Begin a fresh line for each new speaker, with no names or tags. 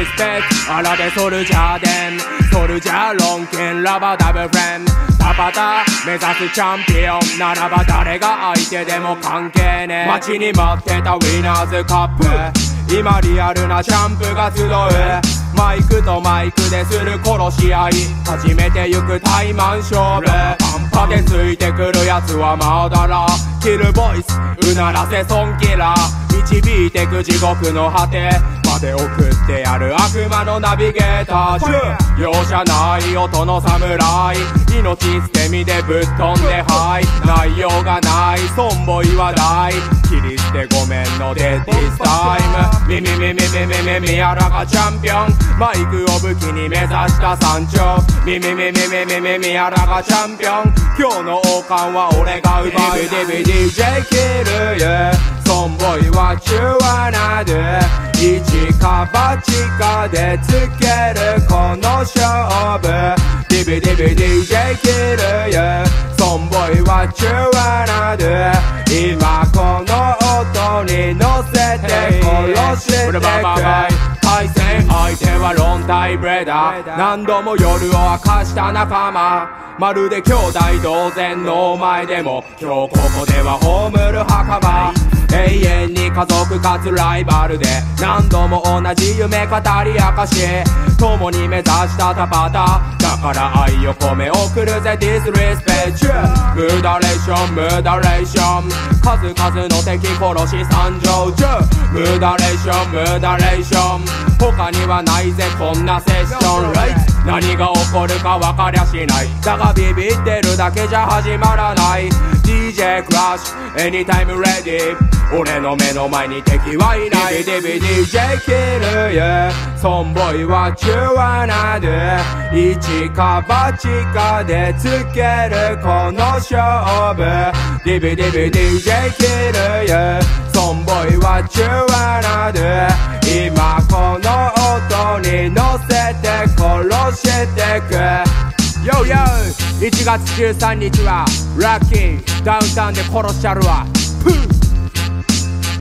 disrespect あらでソルジャーデンソルジャーロンケンラバダブフレンタパタ目指すチャンピオンならば誰が相手でも関係ねえ待ちに待ってたウィナーズカップ今リアルなチャンプが集うマイクとマイクでする殺し合い初めて行くタイマン勝負パでついてくるやつはまだらキルボイスうならせソンキラー導いてく地獄の果てで送ってやる悪魔のナビゲーター容赦ない音の侍。命捨て身でぶっ飛んではい。内容がない。ソンボイはない。切り捨てごめんのデッディスタイム。ミミミミミミミミやらがチャンピオンマイクを武器に目指した山頂ミミミミミミミミやらがチャンピオン今日の王冠は俺が奪う DVD J キル yeah か八かでつけるこの勝負。DVDVDJ キル yeah ソンボイは中はなで今この音に乗せて殺してく。対戦相手はロンタイブレーダー何度も夜を明かした仲間。まるで兄弟同然のお前でも。今日ここでは葬る墓場永遠に家族かつライバルで何度も同じ夢語り明かし共に目指したタパタだから愛を込め送るぜ。ディスリスペチュムダレーションムダレーション数々の敵殺し参上中。ムダレーションムダレーション他にはないぜ。こんなセッション。ライ何が起こるか分かりゃしない。だがビビってるだけじゃ始まらない。クラッシュ Anytime ready 俺の目の前に敵はいない。DVDJ キル yeah. ソンボイは中はなで一か八かでつけるこの勝負。DVDVDJ キル yeah. ソンボイは中はなで今この音に乗せて殺してく。Yo yo! 1月13日はラッキーダウンタウンで殺しちゃるわ。プー